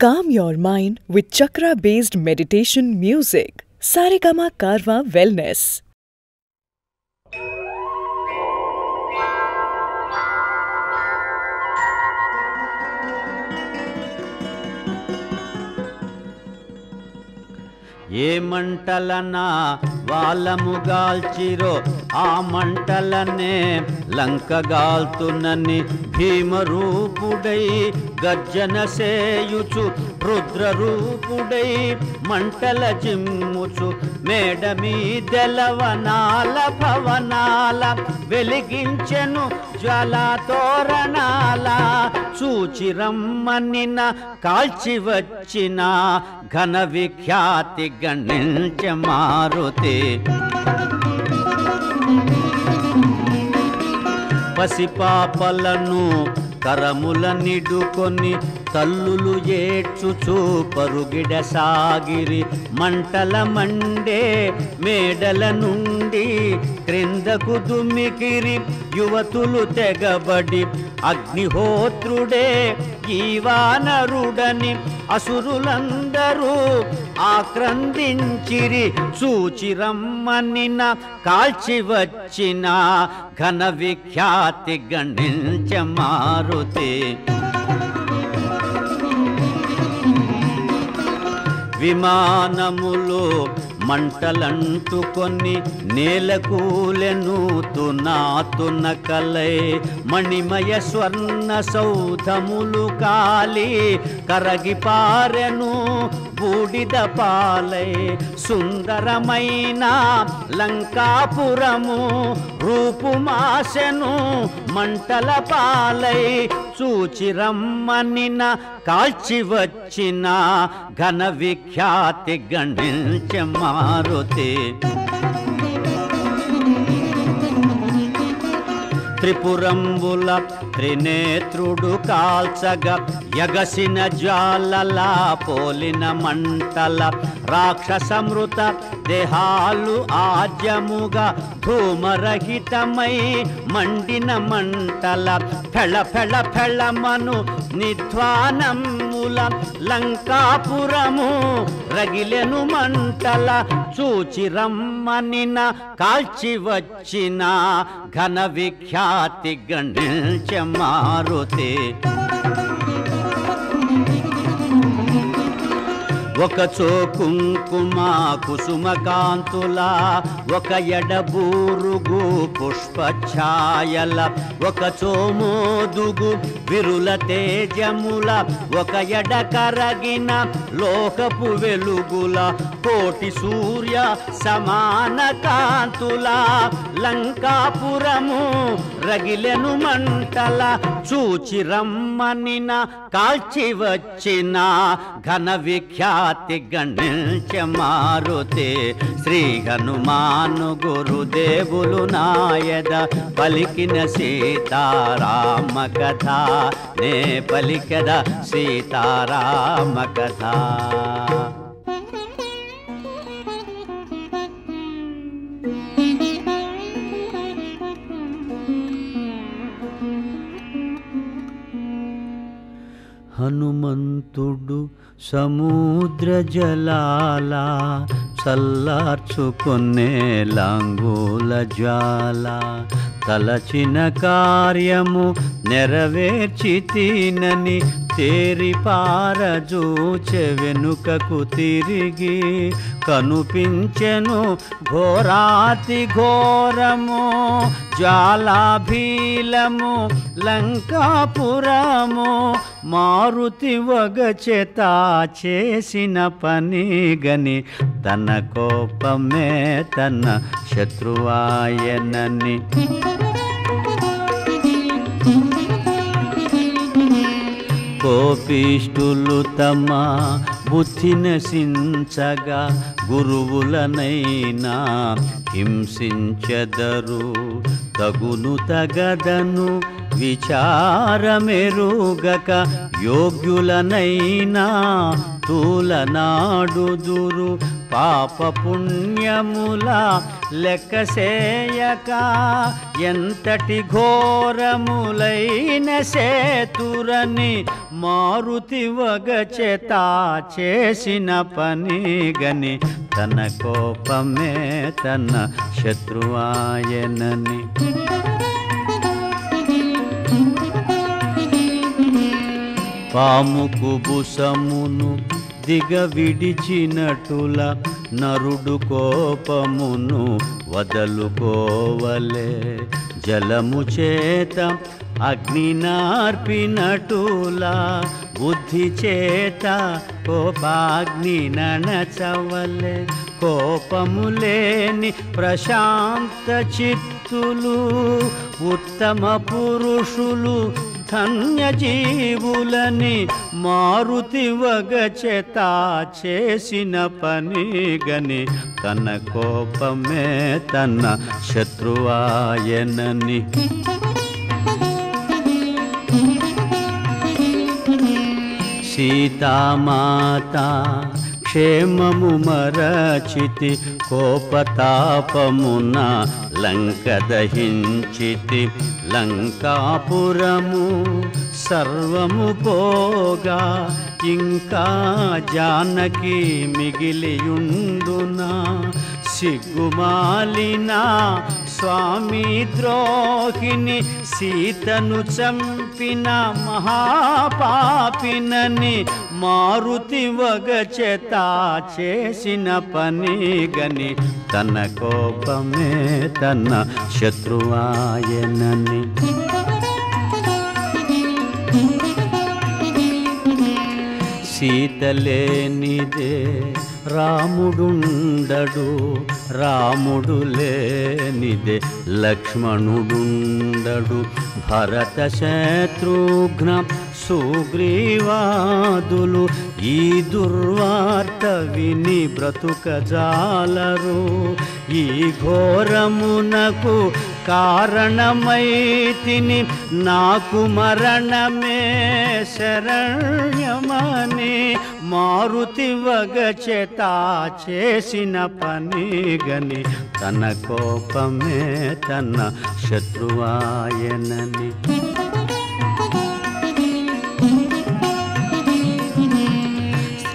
Calm your mind with chakra based meditation music सारे कामा कारवा वेलनेस ఏ మంటలనా వాళ్ళముగాల్చిరో ఆ మంటలనే లంకగాల్తునని భీమరూపుడై గర్జన సేయుచు రుద్రరూపుడై మంటల చిమ్ముచు మేడ మీదెలవనాల భవనాల వెలిగించెను జ్వాలాతోరణాల. చూచిరమ్మనిన కాల్చి వచ్చిన ఘన విఖ్యాతి గణించ మారుతి. పసిపాపలను కరముల నిడుకొని తల్లులు ఏడ్చుచూ పరుగిడ సాగిరి. మంటల మండే మేడల నుండి క్రిందకు దుమ్మికిరి యువతులు తెగబడి అగ్నిహోత్రుడే ఈ అసురులందరూ ఆక్రందించిరి. చూచిరమ్మనిన కాల్చి వచ్చిన ఘన విఖ్యాతి గణించ మారుతే. విమానములు మంటలంటుకొని నేలకూలెను తునాతున కలై మణిమయ స్వర్ణ సౌధములు కాలి కరగిపారెను బూడిద పాలై సుందరమైన లంకాపురము రూపుమాసెను మంటల పాలై చూచిరమ్మనిన కాల్చి వచ్చిన ఘన విఖ్యాతి గణించ మారుతి. త్రిపురంబుల త్రినేత్రుడు కాల్చగ యగసిన జ్వాలలా పోలిన మంటల రాక్షసమృత దేహాలు ఆజ్యముగా ధూమరహితమై మండిన మంటల ఫెళ ఫెళ ఫెళమను నిధ్వానముల లంకాపురము రగిలెను మంటల చూచిరమ్మనిన కాల్చి వచ్చిన ఘన విఖ్యాతి గణించ మారుతే. ఒక చో కుంకుమ కుసుమ కాంతుల ఒక ఎడబూరుగు పుష్పఛాయల ఒక చోమోదుగు విరుల తేజముల ఒక ఎడ కరగిన లోకపు వెలుగుల కోటి సూర్య సమాన కాంతుల లంకాపురము రగిలెను మంటల చూచిరమ్మనిన కాల్చి వచ్చిన ఘన విఖ్యాతి గణించ మారుతి శ్రీ హనుమాను గురుదేవులు నాయద పలికిన సీతారామ కథ నే పలికద సీతారామ కథ. హనుమంతుడు సముద్ర జలాల చల్లార్చుకునే లాంగూల జాల తలచిన కార్యము నెరవేర్చి తినని తేరి పారజూచె వెనుకకు తిరిగి కనుపించెను ఘోరాతి ఘోరము జ్వాలాభీలము లంకాపురము మారుతి వగచేత చేసిన పని గని తన కోపమే తన శత్రువాయనని. కోపిష్టులు తమ బుద్ధి నశించగా గురువులనైనా హింసించెదరు. తగును తగదను విచారమెరుగక యోగ్యులనైనా తూలనాడుదురు. పాప పుణ్యముల లెక్కసేయక ఎంతటి ఘోరములైన సేతురని మారుతి వగచేత చేసిన పని గని తన కోపమే తన శత్రువాయనని. పాముకు బుసమును దిగ విడిచినటుల నరుడు కోపమును వదలుకోవలే. జలము చేత అగ్ని నార్పినటులా బుద్ధి చేత కోపాగ్ని ననచవలే కోపము లేని ప్రశాంత చిత్తులు ఉత్తమ పురుషులు ధన్యజీవులని మారుతి వగచేత చేసిన పని గని తన కోపమే తన శత్రువాయనని. సీతామాత క్షేమము మరచితి కోపతాపమున లంక దహించితి. లంకాపురము సర్వము పోగా ఇంకా జానకి మిగిలియుందునా సిగ్గుమాలిన స్వామి ద్రోహిణి సీతను చంపిన మహాపాపినని మారుతి వగచేత చేసిన పని గని తన కోపమే తన శత్రువాయనని. సీతలేనిదే రాముడుండడు రాముడు లేనిదే లక్ష్మణుడుండడు. భరత శత్రుఘ్న సుగ్రీవాదులు ఈ దుర్వార్త విని బ్రతుకజాలరు ఈ ఘోరమునకు కారణమైతిని నాకు మరణమే శరణ్యమని మారుతి వగచేత చేసిన పని గని తన కోపమే తన శత్రువాయనని.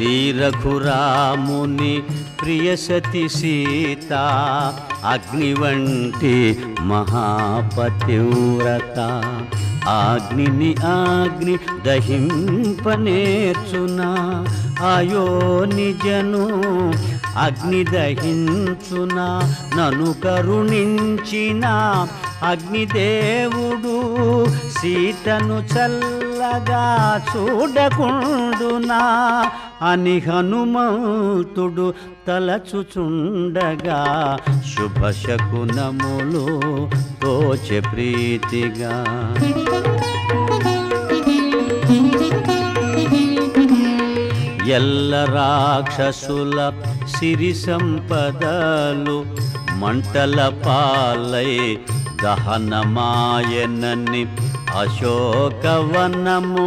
శ్రీ రఘురాముని ప్రియ సతి సీత అగ్ని వంటి మహాపతివ్రత. అగ్నిని అగ్ని దహింపనేర్చునా? అయో నిజను అగ్ని దహించునా? నను కరుణించిన అగ్నిదేవుడు సీతను చల్ల చల్లగా చూడకుండునా అని హనుమంతుడు తలచుచుండగా శుభశకునములు తోచె ప్రీతిగా. ఎల్ల రాక్షసుల సిరి సంపదలు మంటల పాలై దహనమాయనని అశోకవనము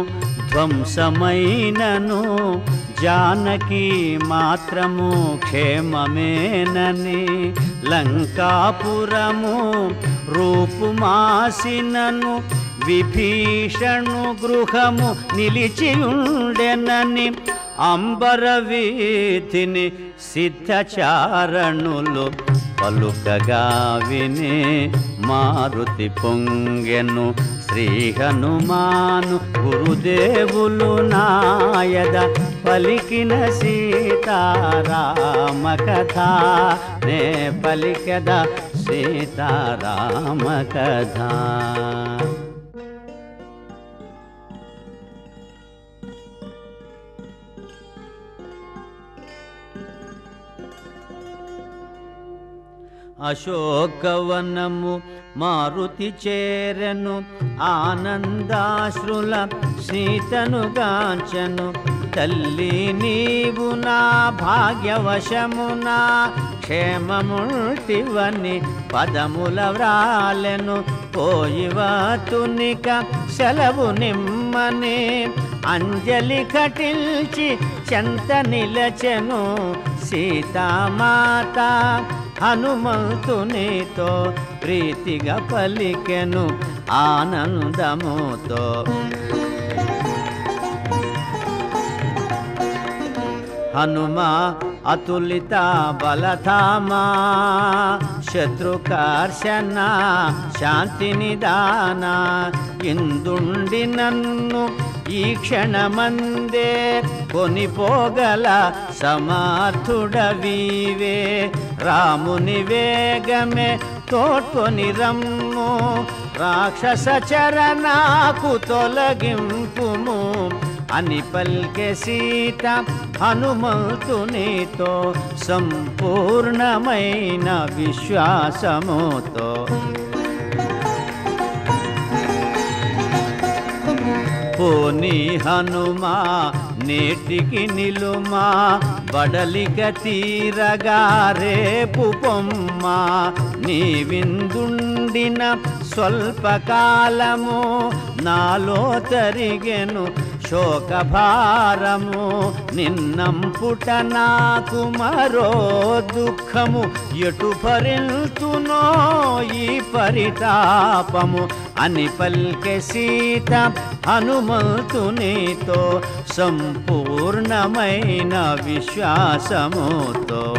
ధ్వంసమైనను జానకి మాత్రము క్షేమమేనని లంకాపురము రూపుమాసినను విభీషణు గృహము నిలిచియుండెనని అంబర వీధిని సిద్ధచారణులు పలుకగా విని మారుతి పొంగెను శ్రీ హనుమాను గురుదేవులు నాయద పలికిన సీతారామ కథ నే పలికద సీతారామ కథ అశోకవనము మారుతి చేరను ఆనందాశ్రుల సీతను గాంచను. తల్లి నీవు నా భాగ్యవశమునా క్షేమముటివని పదముల వ్రాలెను. పోయివతునిక సెలవు నిమ్మని అంజలి కటిల్చి చెంత నిలచెను. సీతామాత హనుమంతునితో ప్రీతిగా పలికెను ఆనందముతో. హనుమా అతులిత బలధామా శత్రుకర్షణ శాంతి నిదాన. ఇందుండి నన్ను ఈ క్షణమందే కొనిపోగల సమర్థుడవీవే. రాముని వేగమే తోడ్కొని రమ్ము రాక్షస చరణాకు తొలగింపుము. అని పల్కె సీత హనుమంతునితో సంపూర్ణమైన విశ్వాసముతో. పోని హనుమా నేటికి నిలుమా బడలిక తీరగా రేపు పొమ్మ నీ విందుండిన స్వల్పకాలము నాలో తరిగెను శోకభారము నిన్నంపుట నాకు మరో దుఃఖము. ఎటు భరిల్తునో ఈ పరితాపము. అని పల్కె సీత హనుమంతునితో సంపూర్ణమైన విశ్వాసముతో.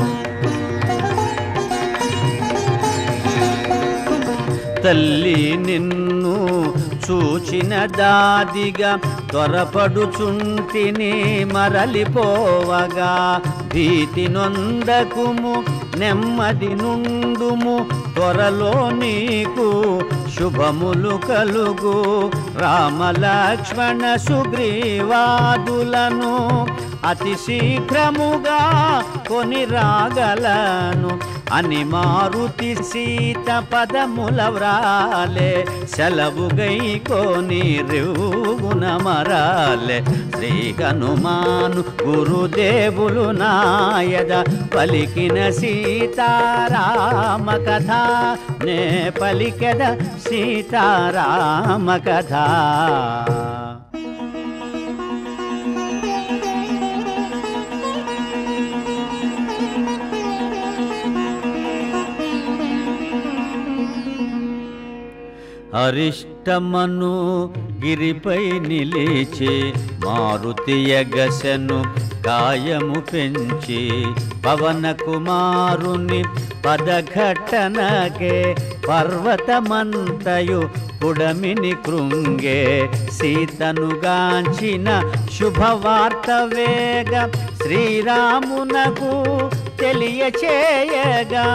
తల్లి నిన్ను చూచిన దాదిగా త్వరపడుచుంటిని మరలిపోవగా. భీతి నొందకుము నెమ్మది నుండుము త్వరలో నీకు శుభములు కలుగు. రామలక్ష్మణ సుగ్రీవాదులను అతి శీఘ్రముగా కొని రాగలను. అని మారుతి సీత పదముల వ్రాలే సెలవు గై కొని రేవున మరాలే. శ్రీ హనుమాను గురుదేవులు నాయద పలికిన సీతారామ కథ. నే పలికెద సీతారామ కథ. అరిష్టమను గిరిపై నిలిచి మారుతి ఎగసెను కాయము పెంచి పవన కుమారుని పదఘటనకే పర్వతమంతయు పుడమిని కృంగే సీతనుగాంచిన శుభవార్త వేగ శ్రీరామునకు తెలియచేయగా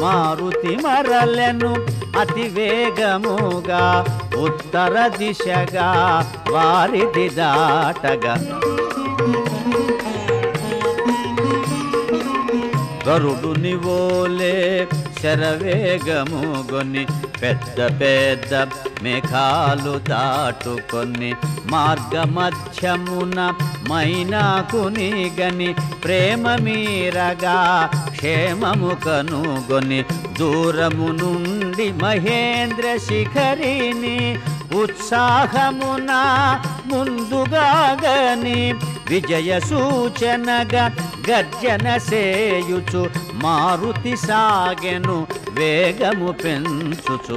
మారుతి మరలను అతి వేగముగా ఉత్తర దిశగా వారిది దాటగా. గరుడుని నివోలే శరవేగము గొని పెద్ద పెద్ద మేఘాలు దాటుకొని మార్గ మధ్యమున మైనాకుని గని ప్రేమ మీరగా క్షేమము కనుగొని దూరము నుండి మహేంద్ర శిఖరిని ఉత్సాహమున ముందుగాగని విజయ సూచనగా గర్జన సేయుచు మారుతి సాగెను వేగము పెంచుచు.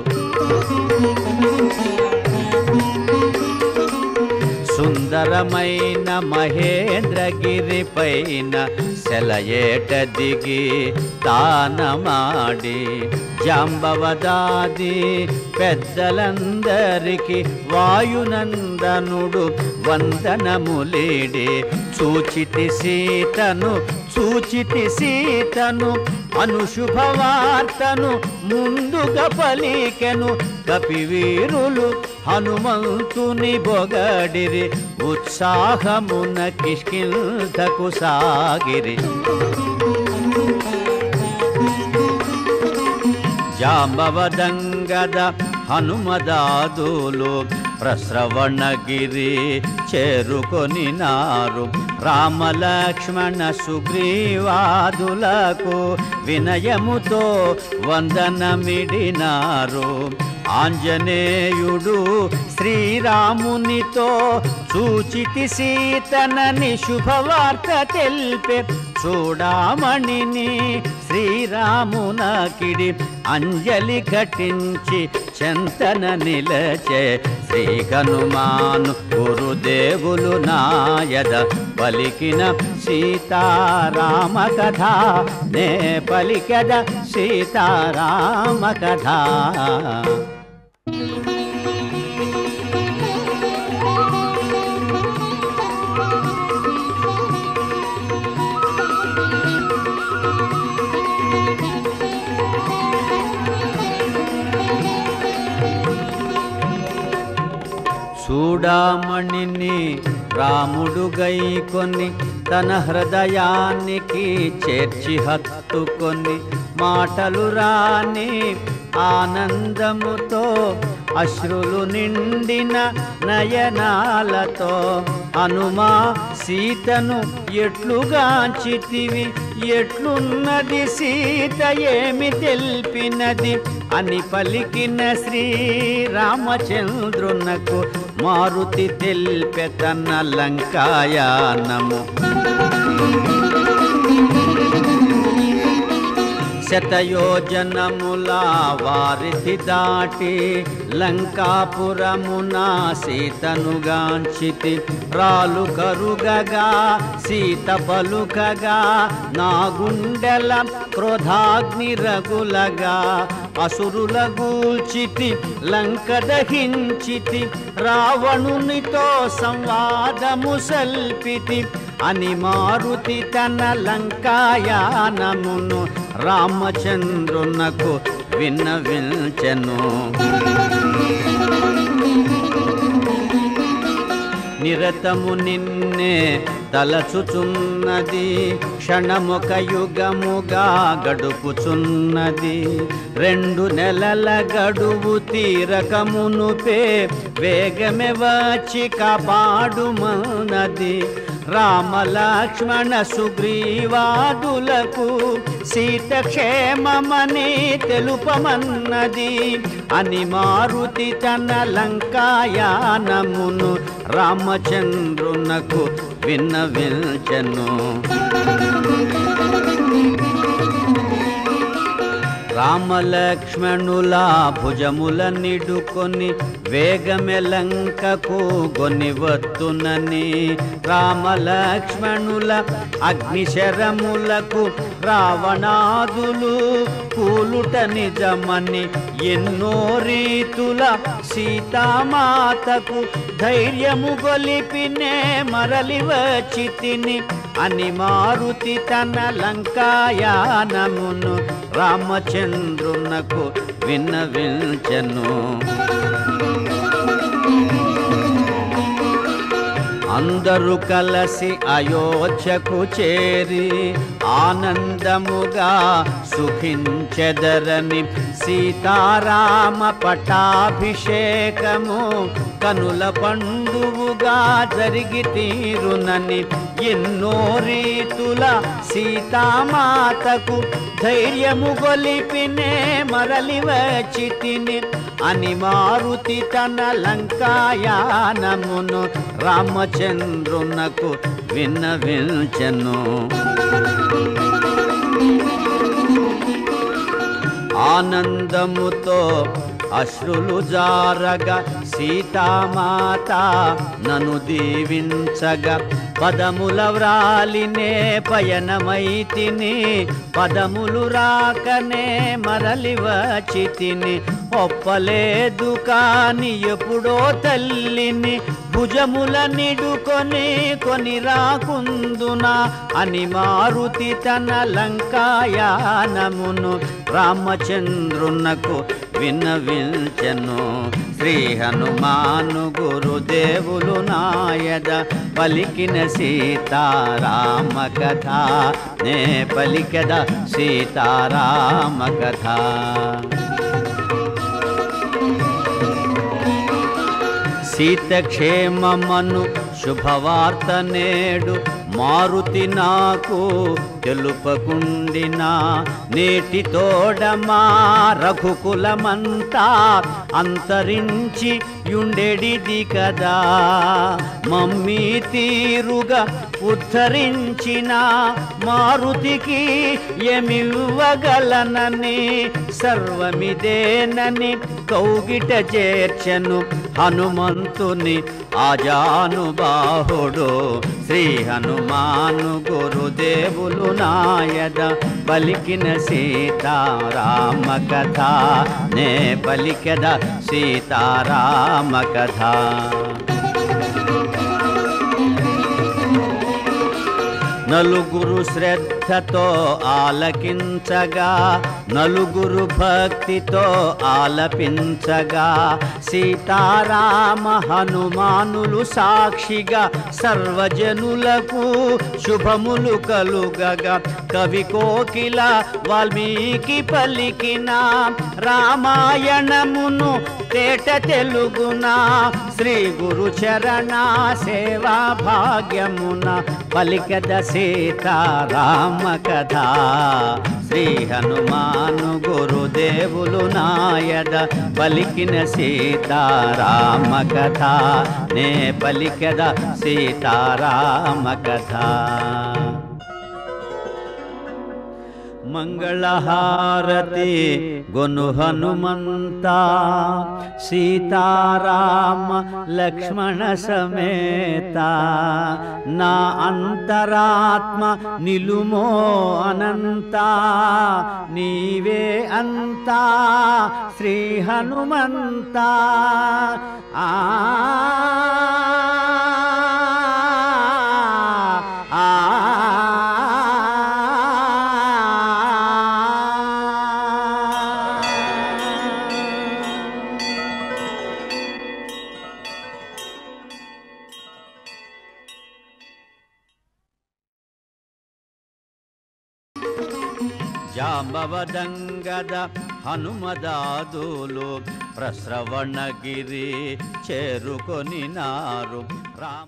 సుందరమైన మహేంద్రగిరి పైన సెలయేట దిగి తానమాడి జాంబవదాది పెద్దలందరికి వాయునందనుడు వందనములేడి చూచితి సీతను చూచితి సీతను అనుశుభవార్తను ముందుగా పలికెను. కపివీరులు హనుమంతుని బొగడిరి ఉత్సాహమున కిష్కింధకు సాగిరి. జాంబవదంగద హనుమదాదులు ప్రశ్రవణగిరి చేరుకొని నారు రామలక్ష్మణ సుగ్రీవాదులకు వినయముతో వందనమిడినారు. ఆంజనేయుడు శ్రీరామునితో సూచితి సీతనని శుభవార్త తెలిపే చూడమణిని శ్రీరామునకిడి అంజలి ఘటించి చెంతన నిలచే శ్రీ హనుమాను గురుదేవులు నాయద పలికిన సీతారామ కథ నే పలికద సీతారామ కథ చూడమణిని రాముడు గైకొని తన హృదయానికి చేర్చి హత్తుకొని మాటలు రాని ఆనందముతో అశ్రులు నిండిన నయనాలతో హనుమా సీతను ఎట్లుగాంచితివి ఎట్లున్నది సీత? ఏమి తెలిపినది? అని పలికిన శ్రీరామచంద్రునకు మారుతి తెల్పె తన లంకాయానము. శతయోజనముల వారిధి దాటి లంకాపురమున సీతనుగాంచితి రాలు కరుగగా సీత పలుకగా నా గుండెల క్రోధాగ్ని రగులగా అసురుల గూల్చితి లంక దహించితి రావణునితో సంవాదము సల్పితి. అని మారుతి తన లంకాయానమును రామచంద్రునకు విన్నవించెను. నిరతము నిన్నే తలచుచున్నది క్షణముక యుగముగా గడుపుచున్నది. రెండు నెలల గడువు తీరకమునుపే వేగమే వచ్చి కాపాడుమన్నది. రామలక్ష్మణ సుగ్రీవాదులకు సీత క్షేమమని తెలుపమన్నది. అని మారుతి తన లంకాయానమును రామచంద్రునకు విన్నవించను. రామలక్ష్మణుల భుజముల నిడుకొని వేగమెలంకకు గొనివత్తునని రామలక్ష్మణుల అగ్నిశరములకు రావణాదులు కూలుట నిజమని ఎన్నో రీతుల సీతామాతకు ధైర్యము గొలిపినే మరలి వచ్చి తిని అని మారుతి తన లంకాయానమును రామచంద్రునకు విన్నవించను. అందరూ కలసి అయోధ్యకు చేరి ఆనందముగా సుఖించెదరని సీతారామ పటాభిషేకము కనుల పండువుగా జరిగి తీరునని ఎన్నో రీతుల సీతామాతకు ధైర్యము గొలిపినే మరలి వచ్చి తిని అని మారుతి తన లంకాయానమును రామచంద్రునకు విన్నవించెను. ఆనందముతో అశ్రులు జారగా సీతామాత నన్ను దీవించగా పదముల వ్రాలినే పయనమైతిని పదములు రాకనే మరలి వచ్చి తిని ఒప్పలేదు కాని ఎప్పుడో తల్లిని భుజముల నిడుకొని కొని రాకుందునా అని మారుతి తన లంకాయానమును రామచంద్రునకు విన్నవించెను. శ్రీ హనుమాను గురుదేవులు నాయద పలికిన సీతారామ కథ. నే పలికద సీతారామ కథ. సీతక్షేమమను శుభవార్త నేడు మారుతి నాకు తెలుపకుండిన నేటి తోడమా రఘుకులమంతా అంతరించి యుండెడిది కదా. మమ్మీ తీరుగా ఉద్ధరించిన మారుతికి ఎమివ్వగలనని సర్వమిదేనని కౌగిట చేర్చెను హనుమంతుని ఆజానుబాహుడు శ్రీ హనుమాను గురుదేవులు నాయద పలికిన సీతారామ కథ. నే పలికద సీతారామ కథ. నలుగురు శ్రద్ధతో ఆలకించగా నలుగురు భక్తితో ఆలపించగా సీతారామ హనుమానులు సాక్షిగా సర్వజనులకు శుభములు కలుగగా. కవి కోకిల వాల్మీకి పలికిన రామాయణమును తేట తెలుగున శ్రీ గురు చరణ సేవా భాగ్యమున పలికద సీతారామ కథ. శ్రీ నాను గురుదేవులు నాయద పలికిన సీతారామ కథ. నే పలికద సీతారామ కథ. మంగళహారతి గొను హనుమంత సీతారామ లక్ష్మణ సమేత. నా అంతరాత్మ నిలుమో అనంత నీవే అంతా శ్రీ హనుమంత. ఆ జాంబవదంగద హనుమదాదులు ప్రశ్రవణగిరి చేరుకొని నారు. రామ